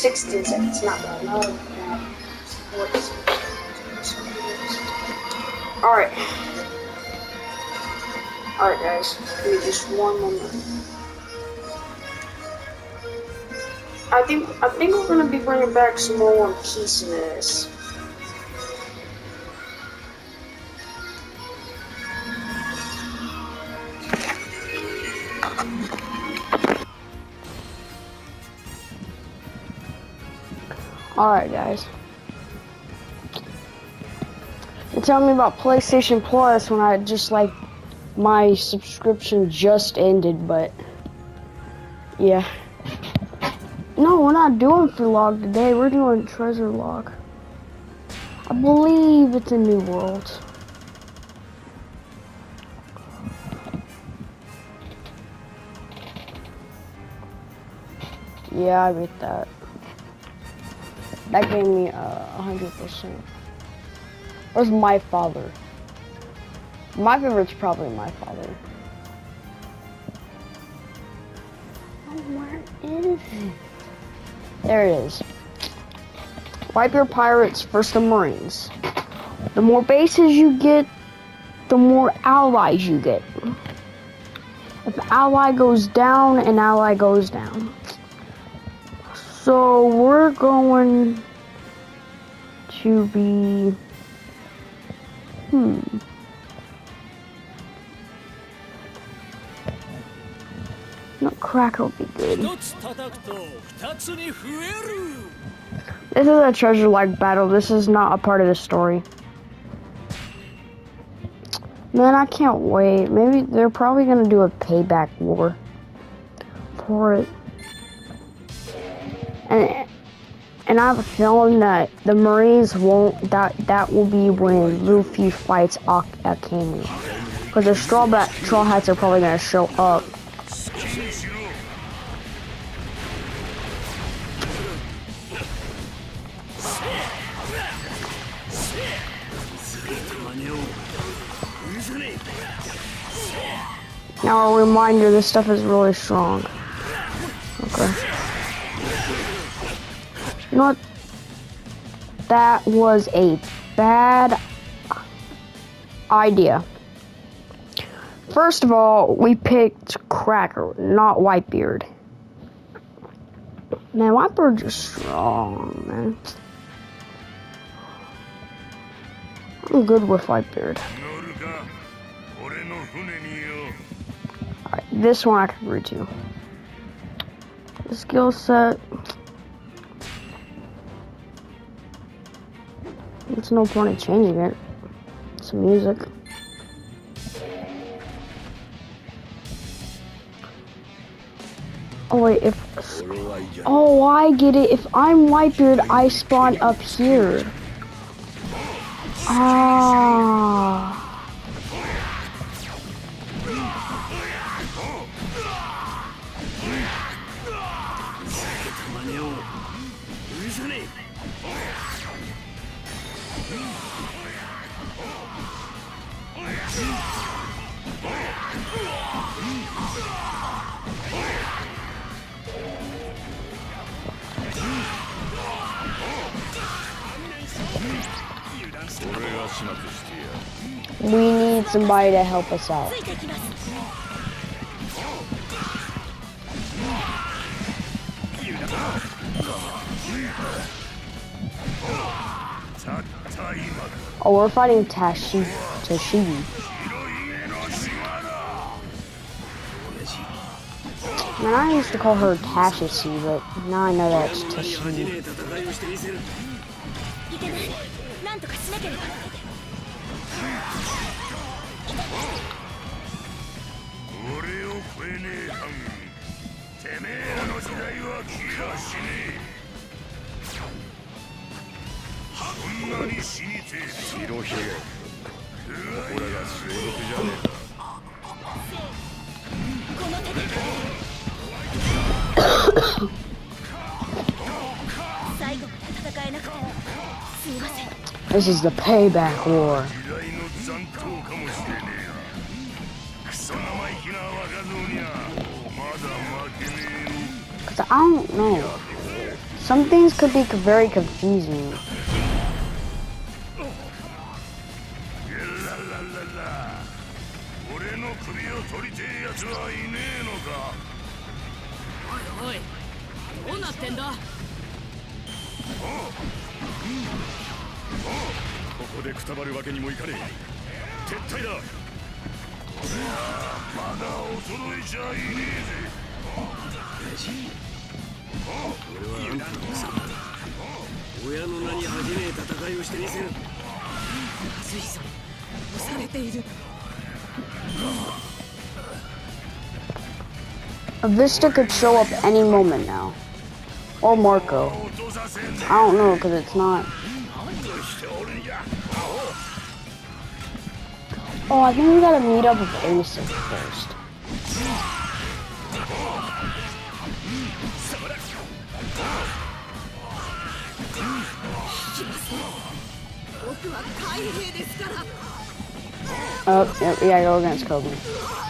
16 seconds, not bad. Not bad. Alright. Alright, guys. Give me just one moment. I think I think we're gonna be bringing back some more One Piece in this. Alright, guys. They tell me about PlayStation Plus when I just like my subscription just ended, but yeah. No, we're not doing for log today. We're doing treasure log. I believe it's a new world. Yeah, I read that. That gave me a uh, hundred percent. Where's my father? My favorite's probably my father. Oh, where is it? There it is. Wipe your pirates first the marines. The more bases you get, the more allies you get. If ally goes down, an ally goes down. So we're going to be, hmm. Nutcracker would be good. This is a treasure like battle. This is not a part of the story. Man, I can't wait. Maybe they're probably gonna do a payback war for it. And and I have a feeling that the Marines won't. That that will be when Luffy fights Akainu, because the straw straw hats are probably gonna show up. Now a reminder, this stuff is really strong. Okay. You know what? That was a bad idea. First of all, we picked Cracker, not Whitebeard. Man, Whitebeard's just strong, man. I'm good with Whitebeard. Alright, this one I can read to. The skill set. It's no point in changing it. It's music. Oh wait, if... Oh, I get it. If I'm Whitebeard, I spawn up here. Ah. We need somebody to help us out. Oh, we're fighting Tashi Tashigi. Man, I used to call her Tashishi, but now I know that's This is the payback war. Cause I don't know. some things could be very confusing. つはいねえのか。おいおいどうなってんだ？ここでくたばるわけにもいかねえ。撤退だ。まだ衰えちゃいね俺はあんたの息子だ。親の名に恥じねえ戦いをしてみせる。まずいぞ押されている Avista could show up any moment now. Or Marco. I don't know, because it's not... Oh, I think we gotta meet up with Asus first. Oh, yeah, yeah, go against Koby.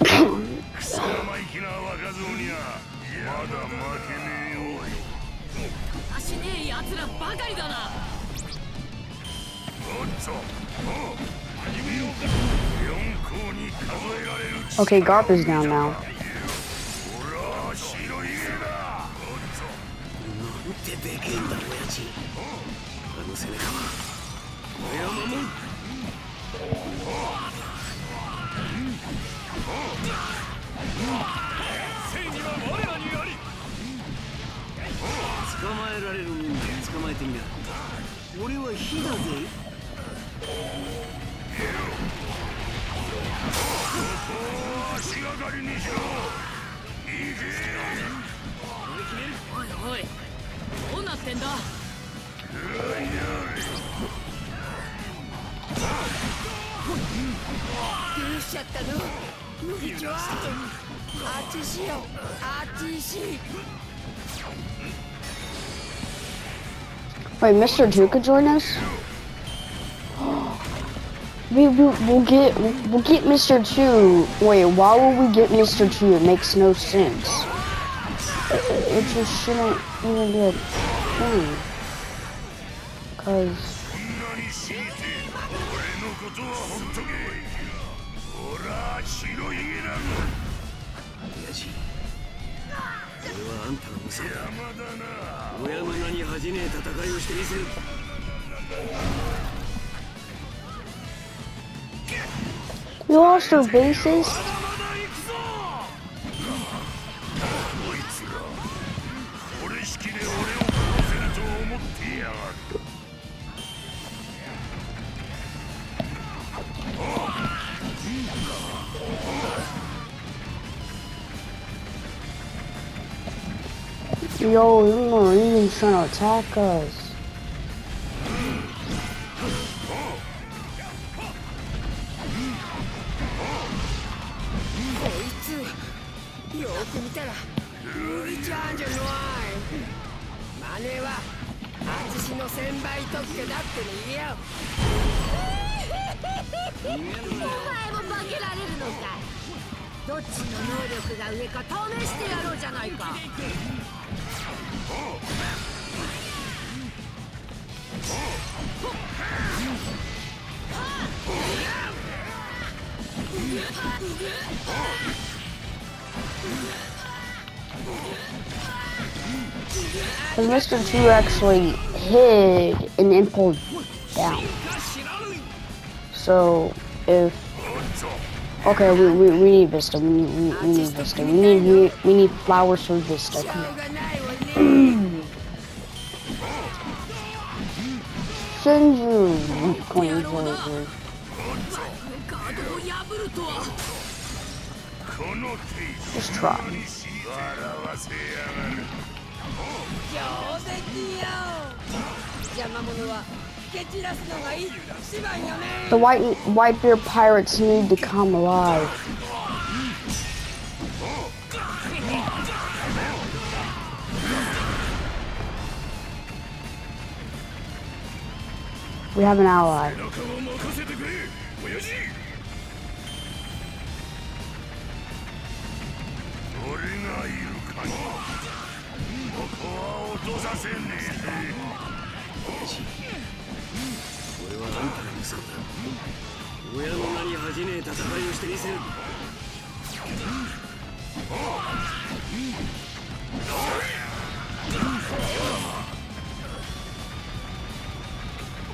クソ生意気な若造にはまだ負けねえよ。果しねえやつらばかりだな。おっともう始めようか4校に数えられる Okay, Garp is down now. おら白いだ。おっとなんてでけえんだ親父。あの背中は。親のもんと正義は我らにあり捕まえられる人間捕まえてみな俺は火だぜ足がかりにしろいけおいおいどうなってんだどうしちゃったの 麦ちゃんあっちしよあっちし Wait, Mr. Two could join us? We, we, we'll get we'll get Mr. Two. Wait, why would we get Mr. Two? It makes no sense. It, it- it just shouldn't even be a thing. Cause おやむなに恥じねえ戦いをしてみせる You are so racist. Marines trying to attack us. Because Mr. Two actually hid then pulled down. So if okay, we, we, we need Vista. We need we, we need Vista. We need we, we need flowers for Vista. Come on. Queen Just try. The white white beard pirates need to come alive. We have an ally. 中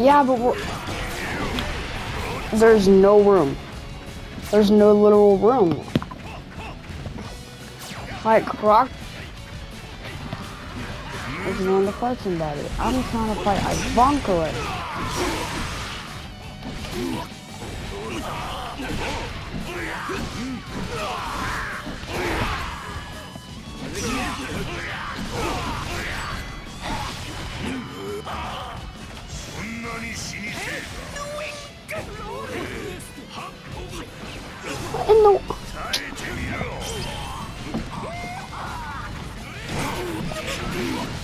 Yeah, but there's no room. There's no literal room. Like Croc is going to fight somebody. I'm trying to fight Ivanka right now. What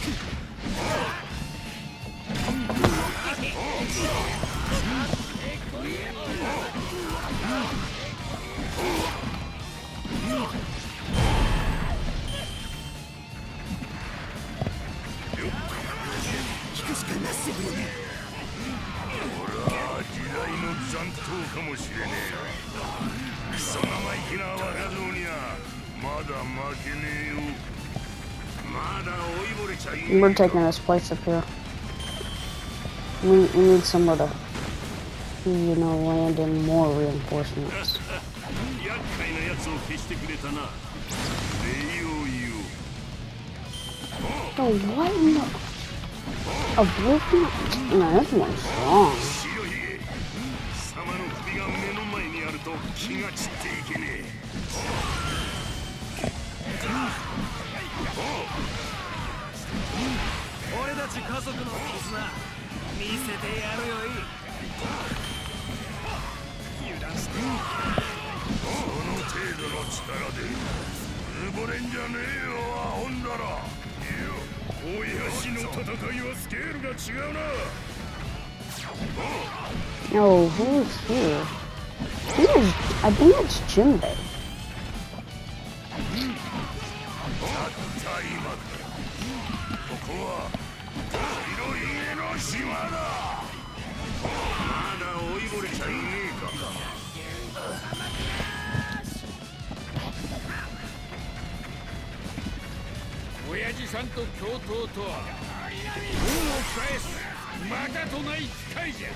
We're taking this place up here. We, we need somewhere to, you know, land in more reinforcements. Oh, what in the... A broken... No, this? not strong. Oh. 俺たち家族の絆見せてやるよい油断してその程度の力でうぬぼれんじゃねえよアホンだらいや親父の戦いはスケールが違うな No, who's here? I think it's, Jinbei. ここは白ひげの島だまだ追いぼれちゃいねえか親父さんと共闘とは恩を返すまたとない機会じゃ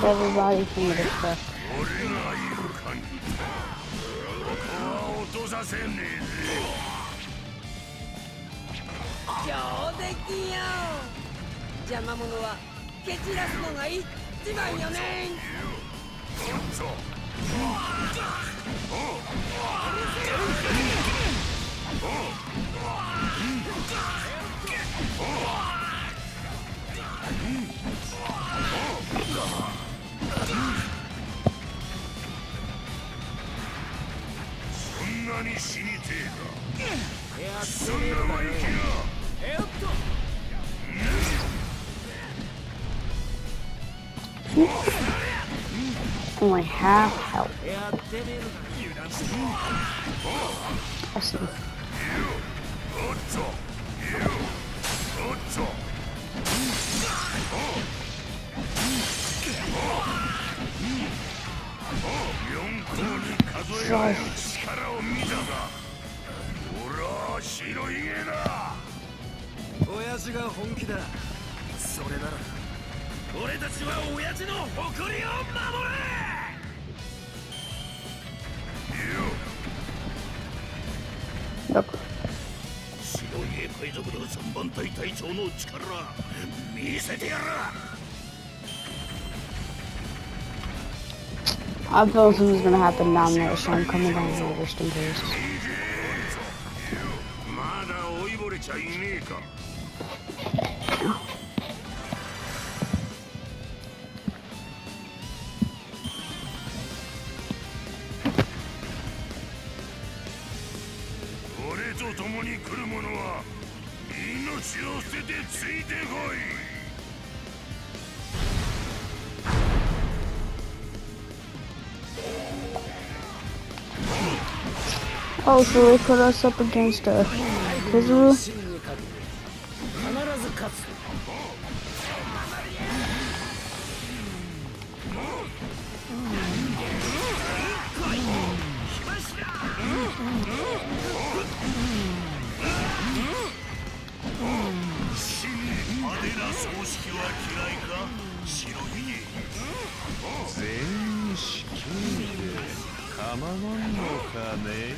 Everybody from the display. 俺がいる限りここは落とさせねえぜ上出来よ。邪魔者は蹴散らすのが一番よね。そんなに死にてえか。そんな生意気な only half health. I see. Drive. が本気だそれなら俺たちは親父の誇りを守れ海賊団三番隊隊長の力見、まだ追いぼれちゃいねえか。ついてこい Oh, so they put us up against a Kizaru? 構わんのかね？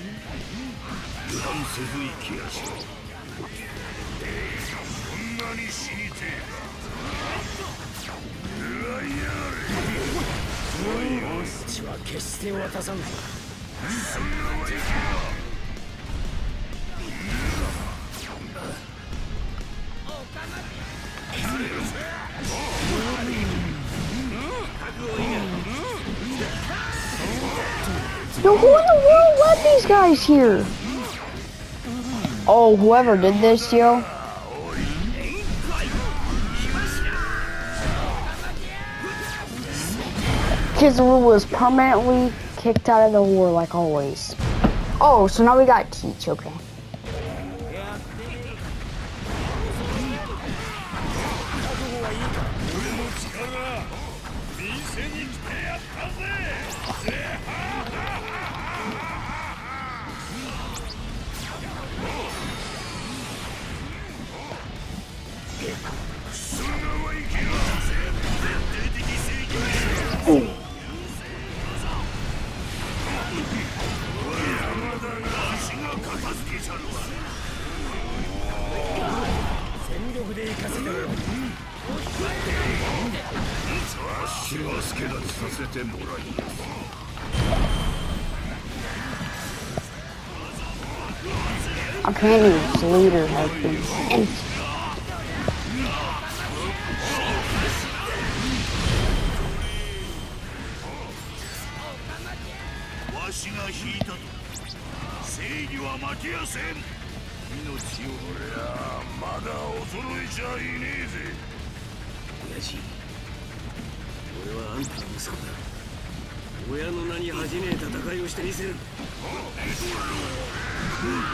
油断せず生きやしろそんなに死にてえかうわいや血は決して渡さんそんなはいけな Yo, who in the world let these guys here? Oh, whoever did this, yo. Kizaru was permanently kicked out of the war like always. Oh, so now we got Teach, okay. す Arcanium's leader has been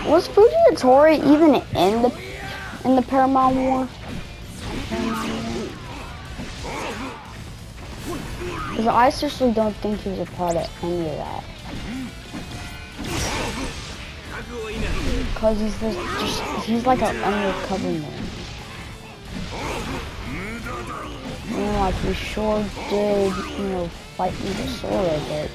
Was Fujitora even in the in the Paramount War? Because I seriously don't think he was a part of any of that. Cause he's this, just, he's like an undercover man. You like we sure did, you know, fight with the sword a bit.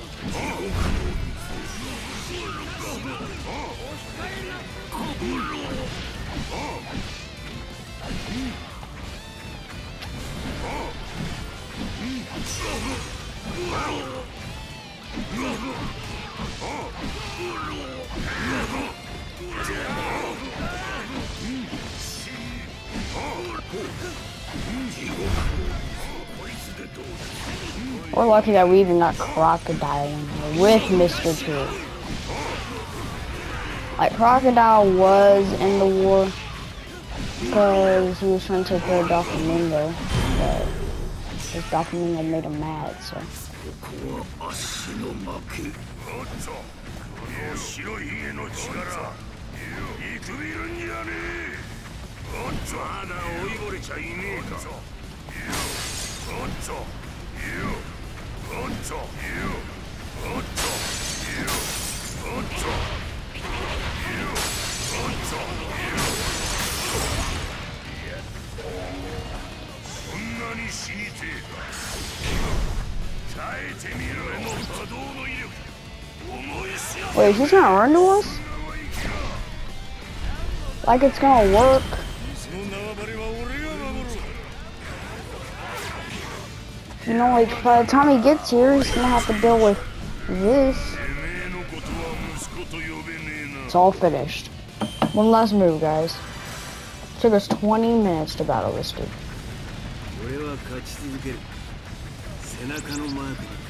Oh! 'We're lucky that we even got Crocodile with Mr. Two. Like, Crocodile was in the war because he was trying to take care of Doflamingo, but his Doflamingo made him mad, so. ここは足の負け。おっとこの白い家の力見くびるんじゃねえ。おっとまだ追いぼれちゃいねえか。おっとおっとおっとおっとおっとおっとそんなに死にてえか Wait, he's gonna run to us? Like it's gonna work? You know, like, by the time he gets here, he's gonna have to deal with this. It's all finished. One last move, guys. It took us 20 minutes to battle this dude. 背中のマークだ。